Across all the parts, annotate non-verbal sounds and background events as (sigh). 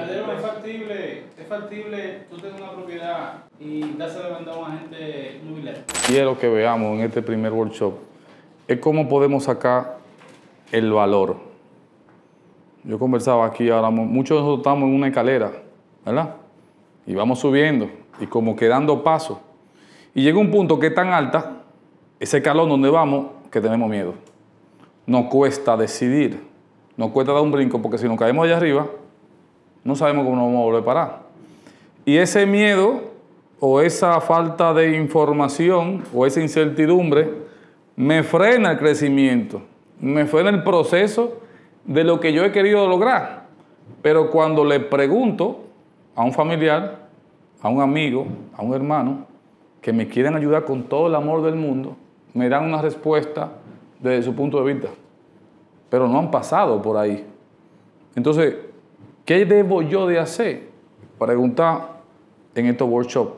Calderón, ¿es factible, es factible tú tener una propiedad y dársela a vender a un agente inmobiliario? quiero que veamos en este primer workshop es cómo podemos sacar el valor. Yo conversaba aquí ahora, mu- muchos de nosotros estamos en una escalera, ¿verdad? Y vamos subiendo y como que dando pasos. Y llega un punto que es tan alta, ese escalón donde vamos, que tenemos miedo. Nos cuesta decidir, nos cuesta dar un brinco, porque si nos caemos allá arriba, no sabemos cómo nos vamos a volver a parar. Y ese miedo o esa falta de información o esa incertidumbre me frena el crecimiento, me frena el proceso de lo que yo he querido lograr. Pero cuando le pregunto a un familiar, a un amigo, a un hermano, que me quieren ayudar con todo el amor del mundo, me dan una respuesta desde su punto de vista. Pero no han pasado por ahí. Entonces, ¿qué debo yo de hacer? Preguntar en estos workshops,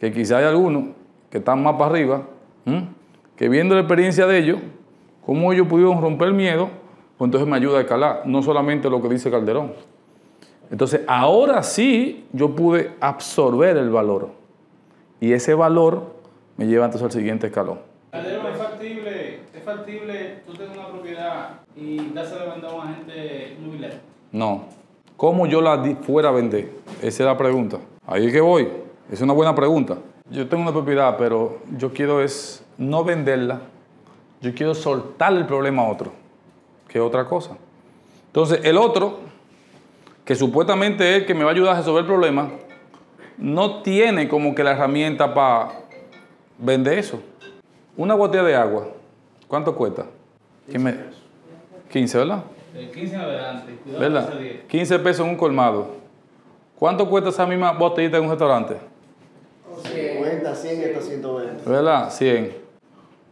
que quizá hay algunos que están más para arriba, que viendo la experiencia de ellos, cómo ellos pudieron romper el miedo, pues entonces me ayuda a escalar, no solamente lo que dice Calderón. Entonces, ahora sí yo pude absorber el valor. Y ese valor me lleva entonces al siguiente escalón. Calderón, ¿es factible, es factible tú tener una propiedad y a vender a un agente inmobiliario? No. ¿Cómo yo la fuera a vender? Esa es la pregunta. Ahí es que voy. Es una buena pregunta. Yo tengo una propiedad, pero yo quiero es no venderla. Yo quiero soltar el problema a otro, que es otra cosa. Entonces, el otro, que supuestamente es el que me va a ayudar a resolver el problema, no tiene como que la herramienta para vender eso. Una botella de agua, ¿cuánto cuesta? ¿Quién me- 15, ¿verdad? De 15 en adelante, cuidado ¿Verdad? con ese 10. 15 pesos en un colmado. ¿Cuánto cuesta esa misma botellita en un restaurante? 50, 100 hasta 120. ¿Verdad? 100.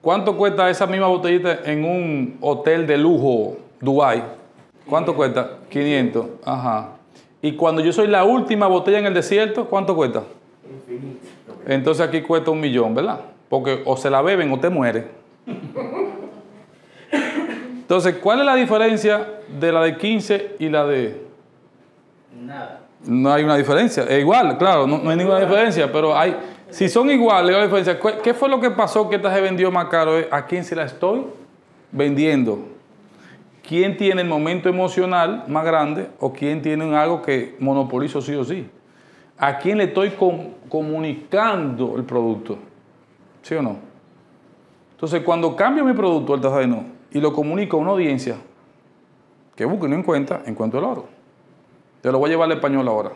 ¿Cuánto cuesta esa misma botellita en un hotel de lujo, Dubai? ¿Cuánto cuesta? 500. Ajá. Y cuando yo soy la última botella en el desierto, ¿cuánto cuesta? Entonces aquí cuesta un millón, ¿verdad? Porque o se la beben o te muere. Entonces, ¿cuál es la diferencia de la de 15 y la de Nada. No hay una diferencia. Es igual, claro, no, no hay ninguna diferencia, pero hay, si son iguales, hay una diferencia. ¿Qué- ¿Qué fue lo que pasó que esta se vendió más caro? ¿A quién se la estoy vendiendo? ¿Quién tiene el momento emocional más grande o quién tiene algo que monopolizo sí o sí? ¿A quién le estoy com- comunicando el producto? ¿Sí o no? Entonces, cuando cambio mi producto al terreno y lo comunico a una audiencia que busque y no encuentra, encuentro el oro. Te lo voy a llevar al español ahora.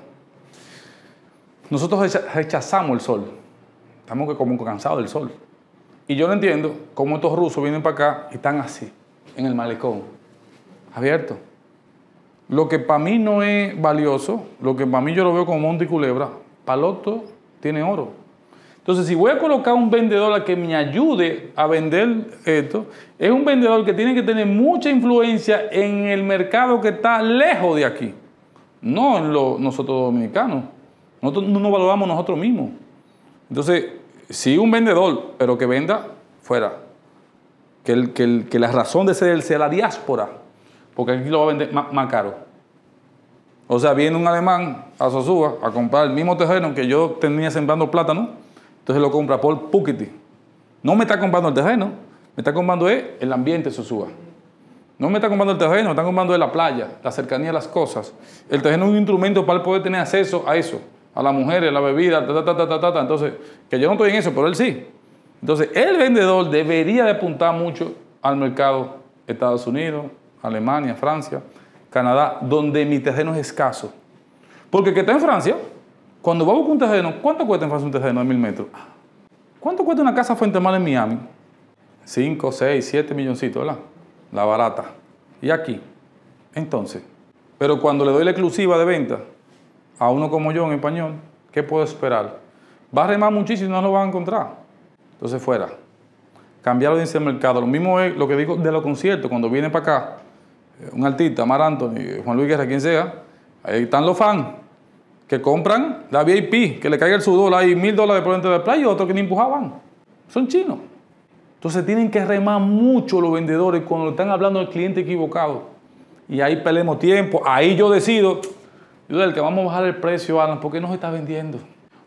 Nosotros recha- rechazamos el sol. Estamos como cansados del sol. Y yo no entiendo cómo estos rusos vienen para acá y están así, en el malecón, abierto. Lo que para mí no es valioso, lo que para mí yo lo veo como monte y culebra, otro tiene oro. Entonces, si voy a colocar un vendedor a que me ayude a vender esto, es un vendedor que tiene que tener mucha influencia en el mercado que está lejos de aquí, no en lo, nosotros dominicanos. Nosotros no nos valoramos nosotros mismos. Entonces, si un vendedor, pero que venda fuera, que, el- que la razón de ser sea la diáspora, porque aquí lo va a vender más, más caro. O sea, viene un alemán a Sosúa a comprar el mismo terreno que yo tenía sembrando plátano, entonces lo compra por Pukiti. No me está comprando el terreno, me está comprando el ambiente Sosúa. No me está comprando el terreno, me está comprando la playa, la cercanía de las cosas. El terreno es un instrumento para poder tener acceso a eso, a las mujeres, a la bebida, ta, ta, ta, ta, ta, ta. Entonces, que yo no estoy en eso, pero él sí. Entonces, el vendedor debería de apuntar mucho al mercado Estados Unidos, Alemania, Francia, Canadá, donde mi terreno es escaso. Porque el que está en Francia, cuando va a buscar un terreno, ¿cuánto cuesta en Francia un terreno de mil metros? ¿Cuánto cuesta una casa Fuente Mal en Miami? 5, 6, 7 milloncitos, ¿verdad? La barata. Y aquí. Entonces, pero cuando le doy la exclusiva de venta a uno como yo en español, ¿qué puedo esperar? Va a remar muchísimo y no lo van a encontrar. Entonces, fuera. Cambiar la audiencia del mercado. Lo mismo es lo que digo de los conciertos. Cuando viene para acá eh, un artista, Mar Anthony, Juan Luis Guerra, quien sea, ahí están los fans que compran la VIP, que le caiga el sudor, hay mil dólares por dentro de la playa y otros que ni empujaban. Son chinos. Entonces tienen que remar mucho los vendedores cuando están hablando del cliente equivocado. Y ahí perdemos tiempo. Ahí yo decido, Yo del que vamos a bajar el precio, Alan, porque no se está vendiendo.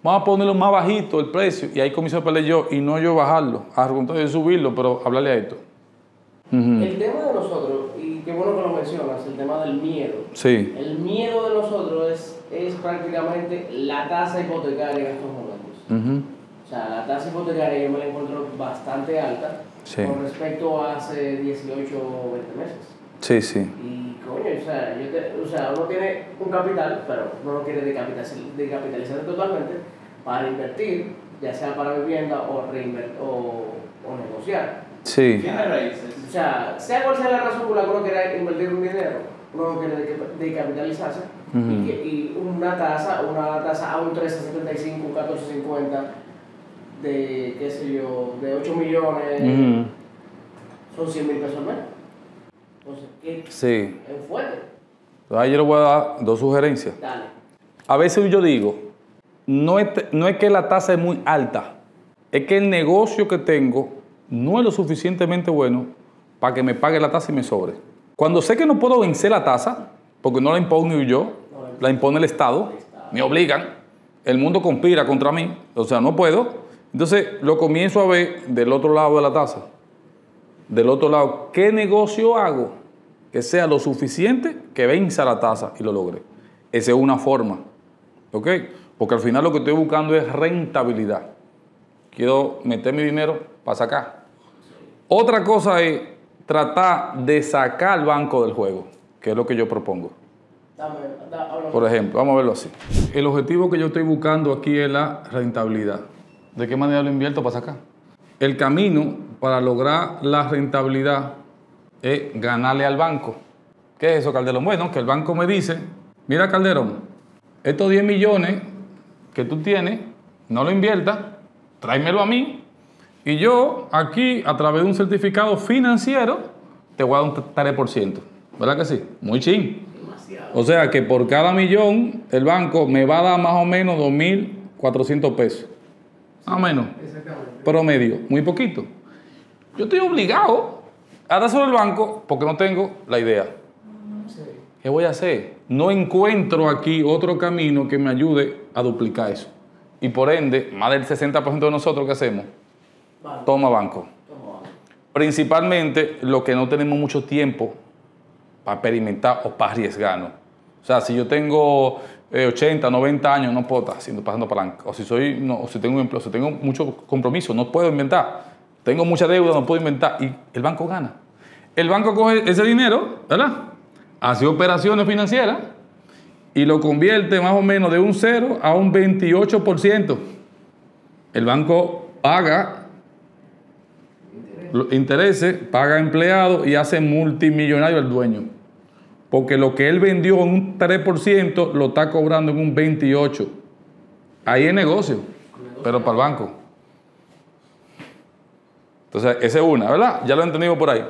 Vamos a ponerlo más bajito el precio y ahí comienzo a pelear yo y no yo bajarlo, a de subirlo, pero hablarle a esto. El tema de nosotros, y qué bueno que lo mencionas, el tema del miedo. Sí. El miedo de nosotros es, es prácticamente la tasa hipotecaria en estos momentos. O sea, la tasa hipotecaria yo me la encuentro bastante alta con respecto a hace 18 o 20 meses. Sí, sí. Y coño, o sea, yo o sea, uno tiene un capital, pero no lo quiere decapitalizar, totalmente para invertir, ya sea para vivienda o, o, o negociar. Sí. Tiene raíces. O sea, sea cual sea la razón por la que uno quiere invertir un dinero, uno quiere decapitalizarse y, y, una tasa, una tasa a un 13.75, un 14.50 de, qué sé yo, de 8 millones, son 100 mil pesos al mes. Entonces, ¿qué? Sí. Es fuerte. Entonces, yo le voy a dar dos sugerencias. Dale. A veces yo digo, no es, no es que la tasa es muy alta, es que el negocio que tengo no es lo suficientemente bueno para que me pague la tasa y me sobre. Cuando sé que no puedo vencer la tasa, porque no la impongo yo, la impone el Estado, me obligan, el mundo conspira contra mí, o sea, no puedo, entonces lo comienzo a ver del otro lado de la tasa. Del otro lado, ¿qué negocio hago que sea lo suficiente que venza la tasa y lo logre? Esa es una forma. ¿Ok? Porque al final lo que estoy buscando es rentabilidad. Quiero meter mi dinero para sacar. Otra cosa es tratar de sacar al banco del juego, que es lo que yo propongo. Por ejemplo, vamos a verlo así. El objetivo que yo estoy buscando aquí es la rentabilidad. ¿De qué manera lo invierto para sacar? El camino para lograr la rentabilidad es ganarle al banco. ¿Qué es eso, Calderón? Bueno, que el banco me dice, mira Calderón, estos 10 millones que tú tienes, no lo inviertas, tráemelo a mí y yo aquí, a través de un certificado financiero, te voy a dar un 3%. ¿Verdad que sí? Muy ching. O sea que por cada millón, el banco me va a dar más o menos 2.400 pesos. Más o menos. Promedio, muy poquito. Yo estoy obligado a dárselo al banco porque no tengo la idea. ¿Qué voy a hacer? No encuentro aquí otro camino que me ayude a duplicar eso. Y por ende, más del 60% de nosotros, ¿qué hacemos? Toma banco. Principalmente lo que no tenemos mucho tiempo para experimentar o para arriesgarnos. O sea, si yo tengo 80, eh, 90 años, no puedo estar haciendo, pasando palanca. O si, soy, no, o si tengo un empleo, si tengo mucho compromiso, no puedo inventar. Tengo mucha deuda, no puedo inventar. Y el banco gana. El banco coge ese dinero, ¿verdad? Hace operaciones financieras y lo convierte más o menos de un 0 a un 28%. El banco paga intereses, paga empleados y hace multimillonario el dueño. Porque lo que él vendió en un 3% lo está cobrando en un 28%. Ahí es negocio, pero para el banco. Entonces, esa es una, ¿verdad? Ya lo he entendido por ahí.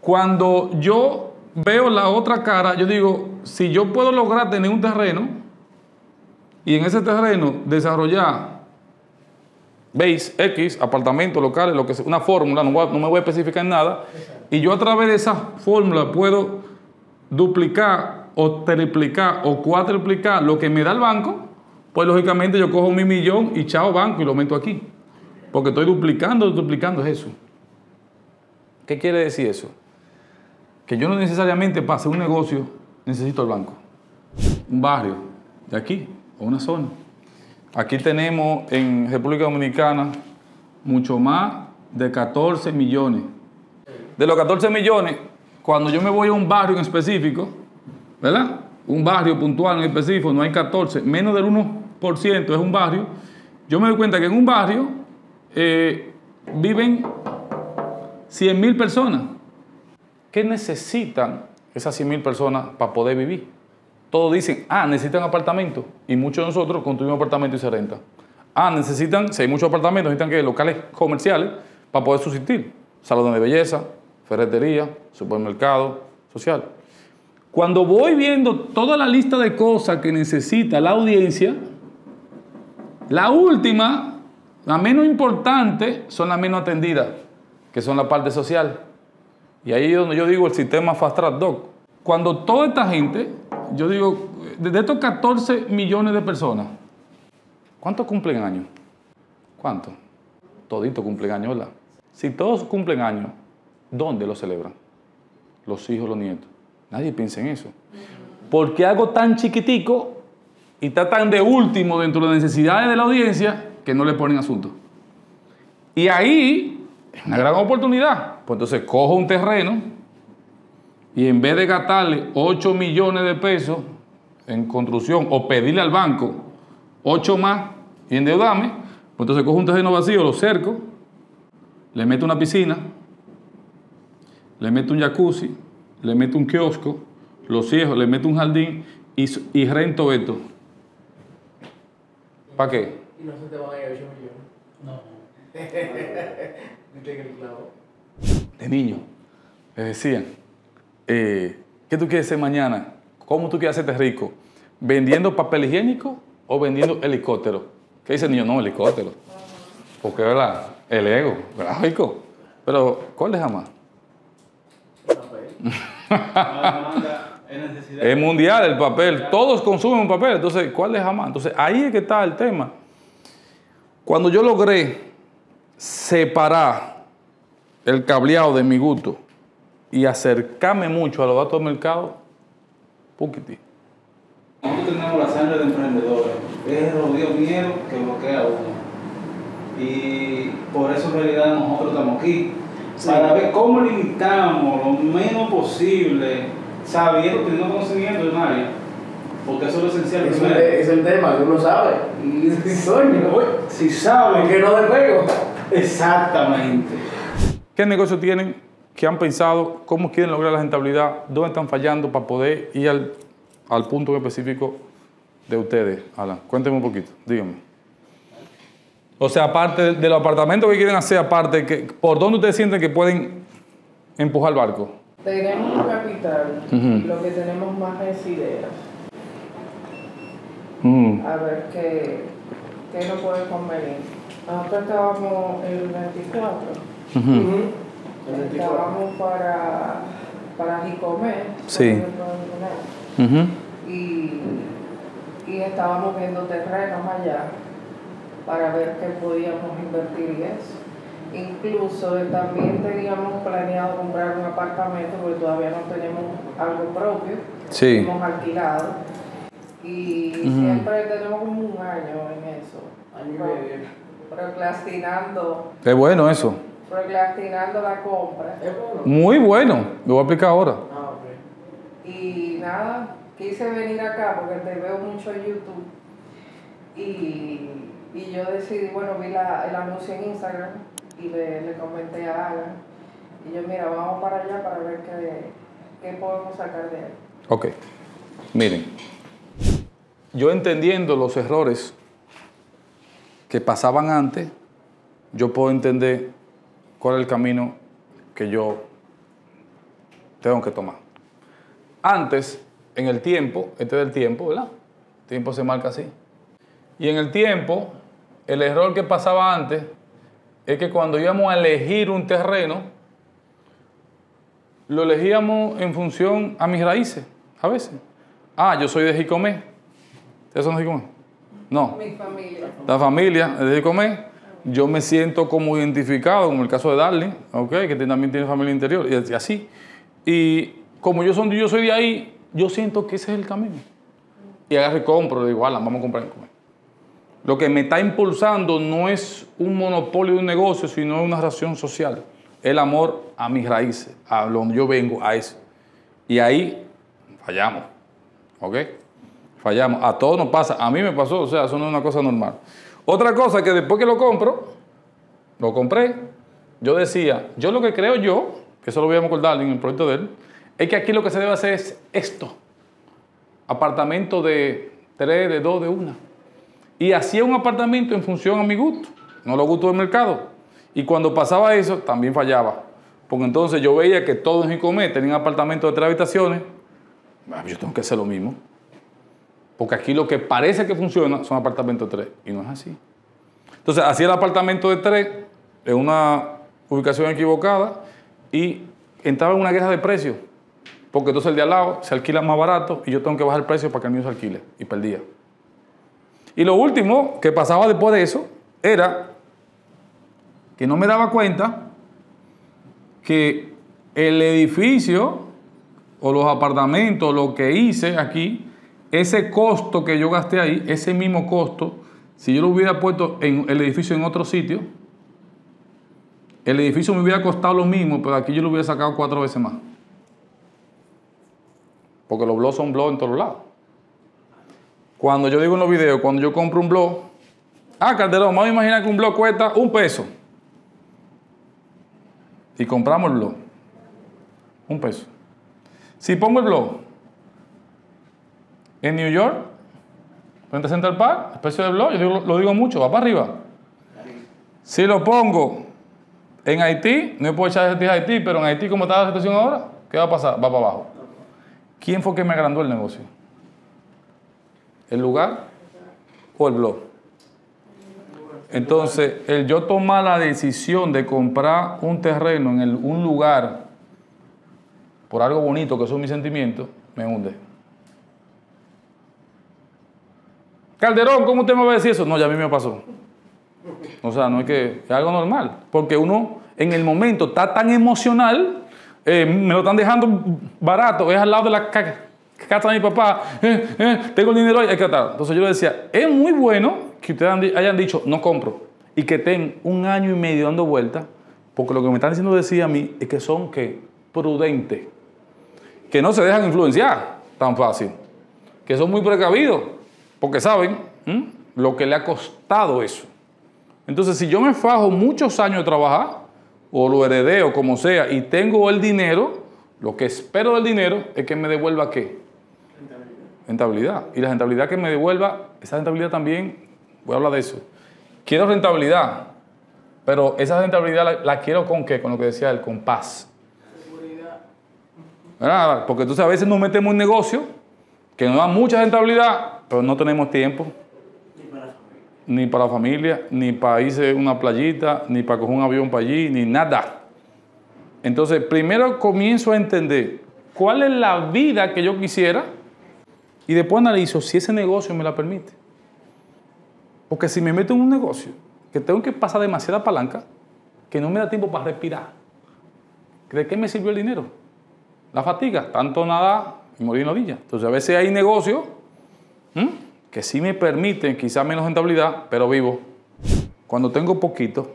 Cuando yo veo la otra cara, yo digo, si yo puedo lograr tener un terreno y en ese terreno desarrollar base X, apartamentos locales, lo que sea, una fórmula, no, no, me voy a especificar en nada, y yo a través de esa fórmula puedo duplicar o triplicar o cuatriplicar lo que me da el banco, pues lógicamente yo cojo mi millón y chao banco y lo meto aquí. Porque estoy duplicando, duplicando es eso. ¿Qué quiere decir eso? Que yo no necesariamente para hacer un negocio necesito el banco. Un barrio de aquí o una zona. Aquí tenemos en República Dominicana mucho más de 14 millones. De los 14 millones, cuando yo me voy a un barrio en específico, ¿verdad? Un barrio puntual en específico, no hay 14, menos del 1% es un barrio. Yo me doy cuenta que en un barrio eh, viven 100 mil personas. ¿Qué necesitan esas 100 mil personas para poder vivir? Todos dicen, ah, necesitan apartamentos. Y muchos de nosotros construimos apartamentos y se rentan. Ah, necesitan, si hay muchos apartamentos, necesitan que locales comerciales para poder subsistir. Salones de belleza, ferretería, supermercado, social. Cuando voy viendo toda la lista de cosas que necesita la audiencia, la última, la menos importante, son las menos atendidas, que son la parte social. Y ahí es donde yo digo el sistema Fast Track Doc. Cuando toda esta gente, yo digo, de estos 14 millones de personas, ¿cuántos cumplen años? ¿Cuántos? Toditos cumplen años, ¿verdad? Si todos cumplen años, ¿dónde lo celebran? Los hijos, los nietos. Nadie piensa en eso. Porque algo tan chiquitico y está tan de último dentro de las necesidades de la audiencia que no le ponen asunto. Y ahí es una gran oportunidad. Pues entonces cojo un terreno y en vez de gastarle 8 millones de pesos en construcción o pedirle al banco 8 más y endeudarme, pues entonces cojo un terreno vacío, lo cerco, le meto una piscina, le meto un jacuzzi, le meto un kiosco, los hijos, le meto un jardín y, y rento esto. ¿Para qué? Y no se te van a ir 8 millones. No. (laughs) De niño, le decían, eh, ¿qué tú quieres ser mañana? ¿Cómo tú quieres hacerte rico? ¿Vendiendo papel higiénico o vendiendo helicóptero? ¿Qué dice el niño? No, helicóptero. Porque, ¿verdad? El ego, gráfico. Pero, ¿cuál es jamás? (laughs) es mundial el papel, todos consumen un papel, entonces, ¿cuál es jamás? Entonces, ahí es que está el tema. Cuando yo logré separar el cableado de mi gusto y acercarme mucho a los datos del mercado, poquitito. Nosotros tenemos la sangre de emprendedores, es el odio miedo que bloquea a uno. Y por eso en realidad nosotros estamos aquí, para ver cómo limitamos lo menos posible, sabiendo, teniendo conocimiento de área, porque eso es lo esencial. Eso es, el tema, que uno sabe. Y (laughs) si sabe que no juego. Exactamente. ¿Qué negocio tienen que han pensado cómo quieren lograr la rentabilidad? ¿Dónde están fallando para poder ir al, al punto específico de ustedes? Alan, cuéntenme un poquito, díganme. O sea, aparte de, los apartamentos que quieren hacer, aparte, que, ¿por dónde ustedes sienten que pueden empujar el barco? Tenemos capital, lo que tenemos más es ideas. Mm. A ver qué, qué nos puede convenir. Nosotros estábamos el 24. Estábamos para, para Jicomer. Sí. y, y estábamos viendo terrenos allá para ver qué podíamos invertir y eso. Incluso también teníamos planeado comprar un apartamento porque todavía no tenemos algo propio. Sí. Hemos alquilado. Y siempre tenemos como un año en eso. Año Procrastinando. Qué bueno eso. Procrastinando la compra. Muy bueno. Lo voy a aplicar ahora. Ah, Y nada, quise venir acá porque te veo mucho en YouTube. Y, y yo decidí, bueno, vi la, el anuncio en Instagram y le, le comenté a Alan. Y yo, mira, vamos para allá para ver qué, qué podemos sacar de él. Ok. Miren, yo entendiendo los errores que pasaban antes, yo puedo entender cuál es el camino que yo tengo que tomar. Antes, en el tiempo, este es el tiempo, ¿verdad? El tiempo se marca así. Y en el tiempo, el error que pasaba antes es que cuando íbamos a elegir un terreno, lo elegíamos en función a mis raíces, a veces. Ah, yo soy de Jicomé. ¿Ustedes son de Jicomé? No. Mi familia. La familia de Jicomé. Yo me siento como identificado, como el caso de Darling, okay, que también tiene familia interior, y así. Y como yo, soy de ahí, yo siento que ese es el camino. Y agarro y compro, le digo, vamos a comprar en Jicomé. Lo que me está impulsando no es un monopolio de un negocio, sino una relación social. El amor a mis raíces, a donde yo vengo, a eso. Y ahí fallamos. ¿Ok? Fallamos. A todos nos pasa. A mí me pasó, o sea, eso no es una cosa normal. Otra cosa que después que lo compro, lo compré, yo decía, yo lo que creo yo, que eso lo voy a acordar en el proyecto de él, es que aquí lo que se debe hacer es esto. Apartamento de tres, de dos, de una y hacía un apartamento en función a mi gusto, no lo gusto del mercado. Y cuando pasaba eso, también fallaba. Porque entonces yo veía que todos en Jicomé tenían apartamentos de tres habitaciones. Ah, yo tengo que hacer lo mismo. Porque aquí lo que parece que funciona son apartamentos de tres. Y no es así. Entonces hacía el apartamento de tres en una ubicación equivocada y entraba en una guerra de precios. porque entonces el de al lado se alquila más barato y yo tengo que bajar el precio para que el mío se alquile y perdía. Y lo último que pasaba después de eso era que no me daba cuenta que el edificio o los apartamentos, lo que hice aquí, ese costo que yo gasté ahí, ese mismo costo, si yo lo hubiera puesto en el edificio en otro sitio, el edificio me hubiera costado lo mismo, pero aquí yo lo hubiera sacado cuatro veces más. Porque los blogs son blogs en todos lados. Cuando yo digo en los videos, cuando yo compro un blog, ah, Calderón, vamos a imaginar que un blog cuesta un peso. Y compramos el blog. Un peso. Si pongo el blog en New York, frente a Central Park, el precio del blog, yo lo digo mucho, va para arriba. Si lo pongo en Haití, no puedo echar de Haití, pero en Haití, como está la situación ahora, ¿qué va a pasar? Va para abajo. ¿Quién fue que me agrandó el negocio? ¿El lugar o el blog? Entonces, el yo tomar la decisión de comprar un terreno en un lugar por algo bonito que son mis sentimientos, me hunde. Calderón, ¿cómo usted me va a decir eso? No, ya a mí me pasó. O sea, no es que es algo normal, porque uno en el momento está tan emocional, eh, me lo están dejando barato, es al lado de la casa de mi papá, eh, eh, tengo el dinero ahí, hay que estar. Entonces yo le decía, es muy bueno que ustedes hayan dicho, no compro, y que estén un año y medio dando vueltas, porque lo que me están diciendo decir a mí es que son que prudentes, que no se dejan influenciar tan fácil, que son muy precavidos, porque saben lo que le ha costado eso. Entonces, si yo me fajo muchos años de trabajar, o lo heredé o como sea, y tengo el dinero, lo que espero del dinero es que me devuelva qué? Rentabilidad. Rentabilidad. Y la rentabilidad que me devuelva, esa rentabilidad también, voy a hablar de eso. Quiero rentabilidad, pero esa rentabilidad la, quiero con qué? Con lo que decía el compás. Seguridad. ¿Verdad? Porque entonces a veces nos metemos en negocio que nos da mucha rentabilidad, pero no tenemos tiempo ni para la familia, ni para irse una playita, ni para coger un avión para allí, ni nada. Entonces, primero comienzo a entender cuál es la vida que yo quisiera y después analizo si ese negocio me la permite. Porque si me meto en un negocio que tengo que pasar demasiada palanca, que no me da tiempo para respirar, ¿de qué me sirvió el dinero? La fatiga, tanto nada y morir en rodillas. Entonces, a veces hay negocios que sí me permiten quizá menos rentabilidad, pero vivo. Cuando tengo poquito,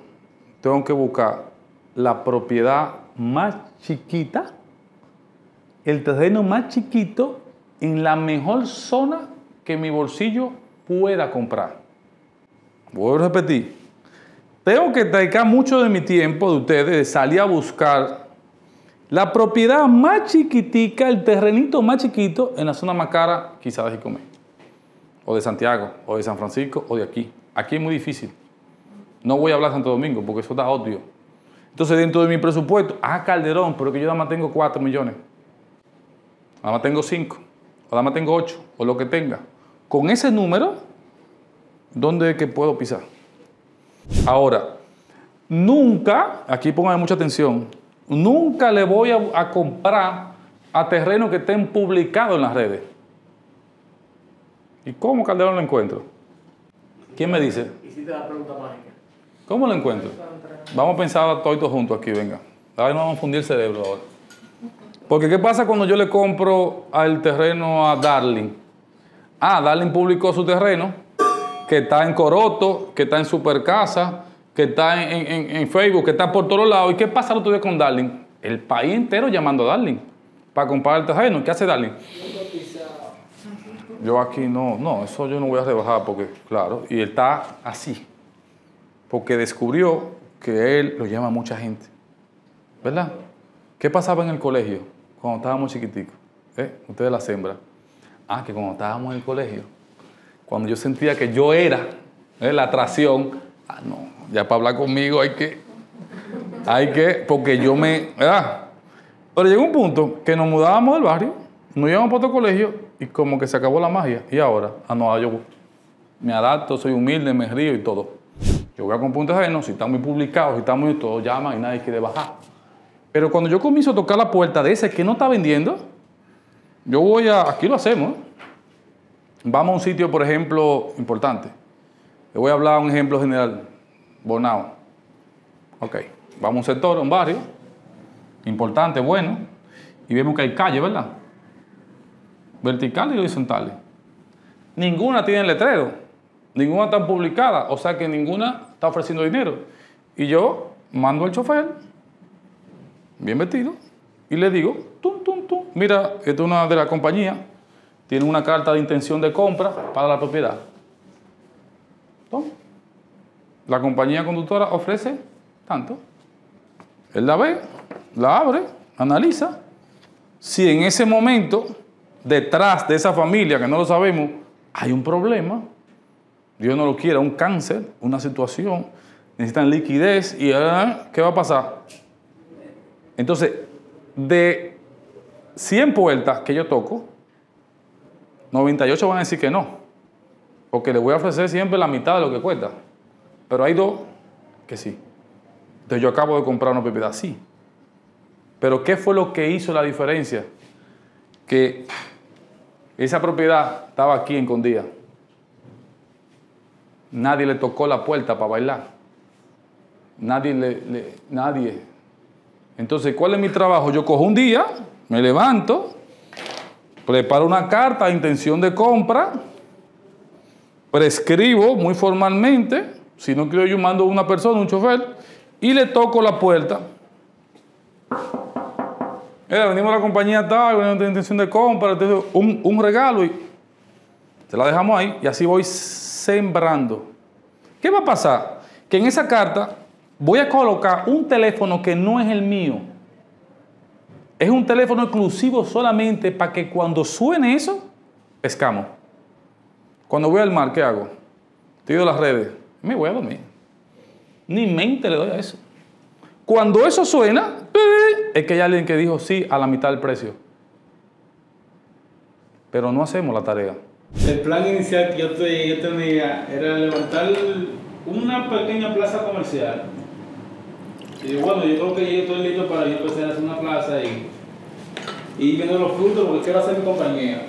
tengo que buscar la propiedad más chiquita, el terreno más chiquito en la mejor zona que mi bolsillo pueda comprar. Voy a repetir. Tengo que dedicar mucho de mi tiempo de ustedes de salir a buscar la propiedad más chiquitica, el terrenito más chiquito en la zona más cara, quizás de comer o de Santiago, o de San Francisco, o de aquí. Aquí es muy difícil. No voy a hablar de Santo Domingo porque eso da odio. Entonces, dentro de mi presupuesto, ah, Calderón, pero que yo nada más tengo 4 millones. Nada más tengo 5, o nada más tengo 8, o lo que tenga. Con ese número, ¿dónde es que puedo pisar? Ahora, nunca, aquí pongan mucha atención, nunca le voy a, comprar a terrenos que estén publicados en las redes. ¿Y cómo Calderón lo encuentro? ¿Quién me dice? Hiciste la pregunta mágica. ¿Cómo lo encuentro? Vamos a pensar todos juntos aquí, venga. Ahora no vamos a fundir el cerebro ahora. Porque ¿qué pasa cuando yo le compro al terreno a Darling? Ah, Darling publicó su terreno, que está en Coroto, que está en Supercasa, que está en, Facebook, que está por todos lados. ¿Y qué pasa el otro día con Darling? El país entero llamando a Darling para comprar el terreno. ¿Qué hace Darling? Yo aquí no, no, eso yo no voy a rebajar porque, claro, y él está así, porque descubrió que él lo llama mucha gente, ¿verdad? ¿Qué pasaba en el colegio cuando estábamos chiquiticos? ¿Eh? Ustedes la sembra. Ah, que cuando estábamos en el colegio, cuando yo sentía que yo era ¿eh? la atracción, ah, no, ya para hablar conmigo hay que, hay que, porque yo me, ¿verdad? Pero llegó un punto que nos mudábamos del barrio, nos íbamos para otro colegio y como que se acabó la magia. Y ahora, ah, no, yo me adapto, soy humilde, me río y todo. Yo voy a comprar un terreno, si está muy publicado, si está muy todo, llama y nadie quiere bajar. Pero cuando yo comienzo a tocar la puerta de ese que no está vendiendo, Yo voy a, aquí lo hacemos, vamos a un sitio, por ejemplo, importante. Le voy a hablar un ejemplo general, Bonao. Ok, vamos a un sector, un barrio, importante, bueno, y vemos que hay calle, ¿verdad? Verticales y horizontales. Ninguna tiene letrero, ninguna está publicada, o sea que ninguna está ofreciendo dinero. Y yo mando al chofer, bien vestido, y le digo, tum, tum, tum, mira, esta es una de la compañía, tiene una carta de intención de compra para la propiedad. La compañía conductora ofrece tanto. Él la ve, la abre, analiza. Si en ese momento, detrás de esa familia, que no lo sabemos, hay un problema, Dios no lo quiera, un cáncer, una situación, necesitan liquidez y ah, ¿qué va a pasar? Entonces, de 100 puertas que yo toco, 98 van a decir que no, porque le voy a ofrecer siempre la mitad de lo que cuesta. Pero hay dos que sí. Entonces yo acabo de comprar una propiedad, sí. Pero ¿qué fue lo que hizo la diferencia? Que esa propiedad estaba aquí en Condía. Nadie le tocó la puerta para bailar. Nadie le, nadie. Entonces, ¿cuál es mi trabajo? Yo cojo un día, me levanto, preparo una carta de intención de compra, prescribo muy formalmente, si no quiero yo mando a una persona, un chofer, y le toco la puerta. Mira, venimos a la compañía tal, una intención de compra, un, un regalo y se la dejamos ahí y así voy sembrando. ¿Qué va a pasar? Que en esa carta voy a colocar un teléfono que no es el mío. Es un teléfono exclusivo solamente para que cuando suene eso, pescamos. Cuando voy al mar, ¿qué hago? Tiro las redes, me voy a dormir. Ni mente le doy a eso. Cuando eso suena, es que hay alguien que dijo sí a la mitad del precio. Pero no hacemos la tarea. El plan inicial que yo, tenía era levantar una pequeña plaza comercial. Y bueno, yo creo que yo estoy listo para yo empezar a hacer una plaza y, y viendo los frutos porque quiero hacer mi compañía.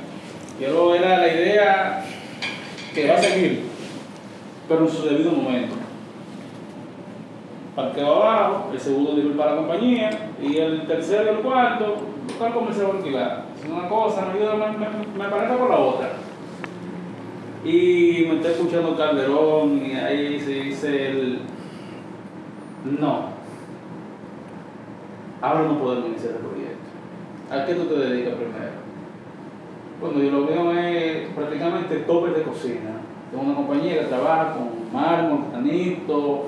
Quiero, era la idea que va a seguir, pero en su debido momento. Parqueo abajo, el segundo nivel para la compañía y el tercero y el cuarto, local comercial alquilar. Es una cosa, me, me, me parece por la otra. Y me está escuchando Calderón y ahí se dice el... No. Ahora no podemos iniciar el proyecto. ¿A qué tú te dedicas primero? Bueno, yo lo veo es prácticamente tope de cocina. Tengo una compañía que trabaja con mármol, granito,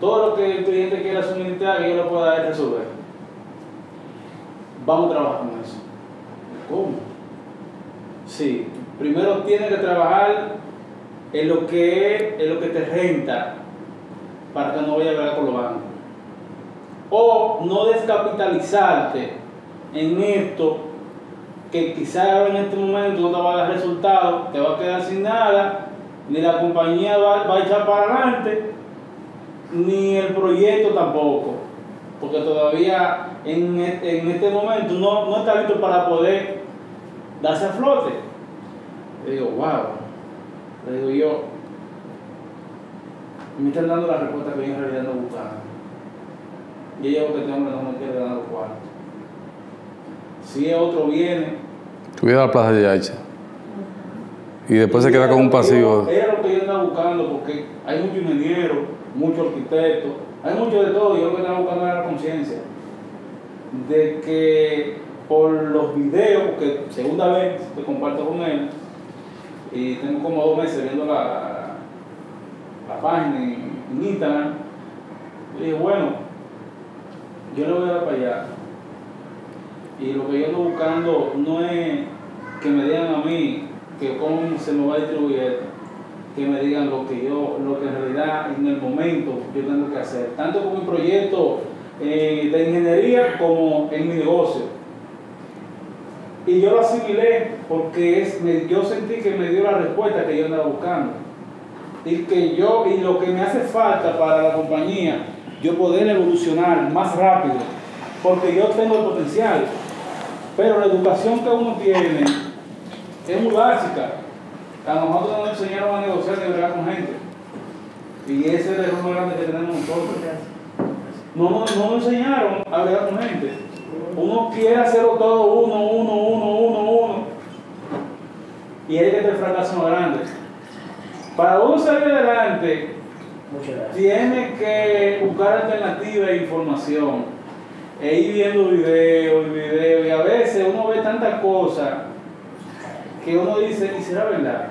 todo lo que el cliente quiera suministrar que yo lo pueda resolver. Vamos a trabajar con eso. ¿Cómo? Sí, primero tienes que trabajar en lo que en lo que te renta para que no vaya a ver con los bancos. O no descapitalizarte en esto que quizás en este momento no te va a dar resultados, te va a quedar sin nada, ni la compañía va, va a echar para adelante, ni el proyecto tampoco, porque todavía en, en este momento no, no está listo para poder darse a flote. Le digo, wow. Le digo yo, me están dando la respuesta que yo en realidad no buscando. Y ella que este hombre no me quiere dar los cuartos. Si otro viene. Tuviera la plaza de Yaicha. Y después se queda con un pasivo. Era lo que yo estaba buscando porque hay muchos ingenieros, muchos arquitectos, hay mucho de todo. Yo lo que estaba buscando era la conciencia de que por los videos, que segunda vez que comparto con él, y tengo como dos meses viendo la, la página en, Instagram. Y dije, bueno, yo le voy a dar para allá. Y lo que yo estoy buscando no es que me digan a mí que cómo se me va a distribuir esto, que me digan lo que yo, lo que en el momento yo tengo que hacer, tanto con mi proyecto eh, de ingeniería como en mi negocio. Y yo lo asimilé porque es, yo sentí que me dio la respuesta que yo andaba buscando. Y que yo, y lo que me hace falta para la compañía, yo poder evolucionar más rápido, porque yo tengo el potencial. Pero la educación que uno tiene es muy básica. A nosotros nos enseñaron a negociar y hablar con gente. Y ese es el error más grande que tenemos nosotros. No, no, no nos enseñaron a hablar con gente. Uno quiere hacerlo todo uno, uno, uno, uno, uno. Y es que te fracaso más grande. Para uno salir adelante, tiene que buscar alternativas de información. E ir viendo videos y videos. Y a veces uno ve tantas cosas que uno dice, ¿y será verdad?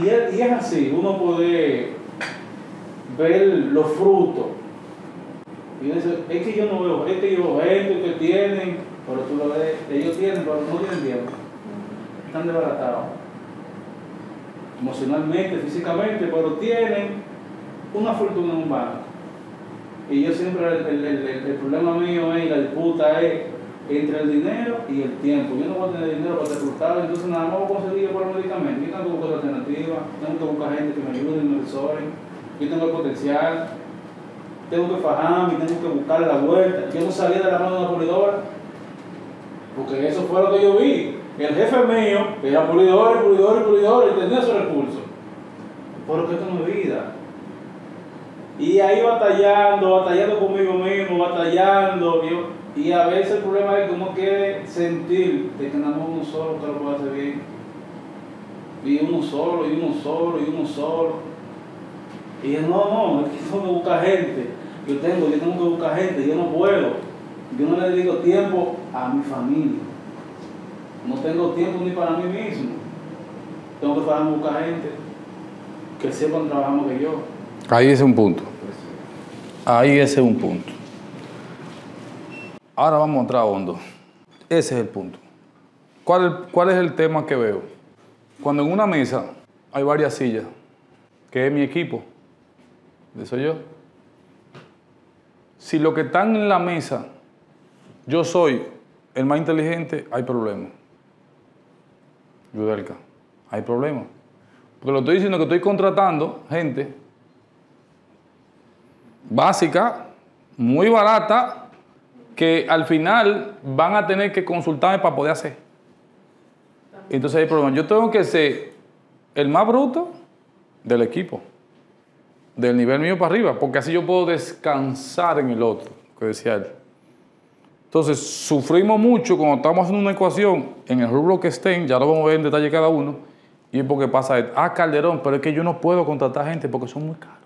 Y es, y es así, uno puede ver los frutos. Y dice, es que yo no veo, es que yo veo esto que tienen, pero tú lo ves, ellos tienen, pero no tienen tiempo. Están desbaratados. Emocionalmente, físicamente, pero tienen una fortuna en un banco. Y yo siempre, el, el, el, problema mío es, la disputa es entre el dinero y el tiempo. Yo no voy a tener dinero para reclutar, entonces nada más voy a conseguir por los medicamentos. Yo tengo que buscar alternativas, tengo que buscar gente que me ayude me resuelva. Yo tengo el potencial, tengo que fajarme, tengo que buscar la vuelta. Yo no salí de la mano de una pulidora, porque eso fue lo que yo vi. El jefe mío era pulidor, pulidor, pulidor y tenía esos recursos. Porque esto no es vida. Y ahí batallando, batallando conmigo mismo, batallando. y a veces el problema es que uno quiere sentir de que nada más uno solo que lo puede hacer bien. Y uno solo, y uno solo, y uno solo. Y no, no, es que tengo que buscar gente. Yo tengo, yo tengo que buscar gente, yo no puedo. Yo no le dedico tiempo a mi familia. No tengo tiempo ni para mí mismo. Tengo que buscar gente que sepan trabajar más que yo. Ahí es un punto. Ahí ese es un punto. Ahora vamos a entrar a hondo. Ese es el punto. ¿Cuál, ¿Cuál es el tema que veo? Cuando en una mesa hay varias sillas, que es mi equipo, de yo. Si lo que están en la mesa, yo soy el más inteligente, hay problema. Yudelka, hay problema. Porque lo estoy diciendo que estoy contratando gente básica, muy barata, que al final van a tener que consultarme para poder hacer. Entonces hay problema. Yo tengo que ser el más bruto del equipo, del nivel mío para arriba, porque así yo puedo descansar en el otro, que decía él. Entonces, sufrimos mucho cuando estamos haciendo una ecuación en el rubro que estén, ya lo vamos a ver en detalle cada uno, y es porque pasa, ah, Calderón, pero es que yo no puedo contratar gente porque son muy caros.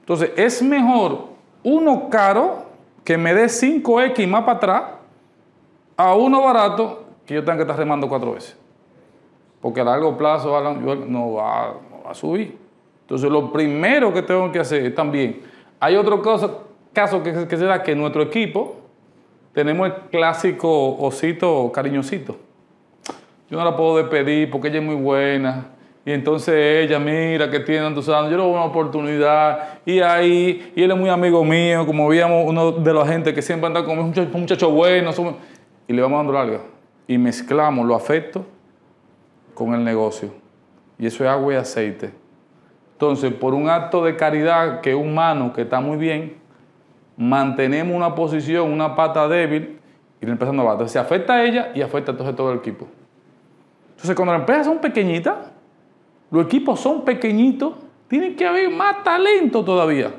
Entonces, es mejor uno caro que me dé 5X más para atrás a uno barato que yo tenga que estar remando cuatro veces. Porque a largo plazo no va, a subir. Entonces, lo primero que tengo que hacer también, hay otro caso, caso que, que se da que nuestro equipo tenemos el clásico osito cariñosito. Yo no la puedo despedir porque ella es muy buena y entonces ella, mira que tiene tantos años, yo le doy una oportunidad. Y ahí, y él es muy amigo mío, como veíamos uno de los agentes que siempre anda con un muchacho, bueno. y le vamos dando larga. Y mezclamos los afectos con el negocio. Y eso es agua y aceite. Entonces, por un acto de caridad que es humano, que está muy bien, mantenemos una posición, una pata débil y la empresa no va. Entonces, se afecta a ella y afecta entonces todo el equipo. Entonces, cuando las empresas son pequeñitas, los equipos son pequeñitos, tiene que haber más talento todavía.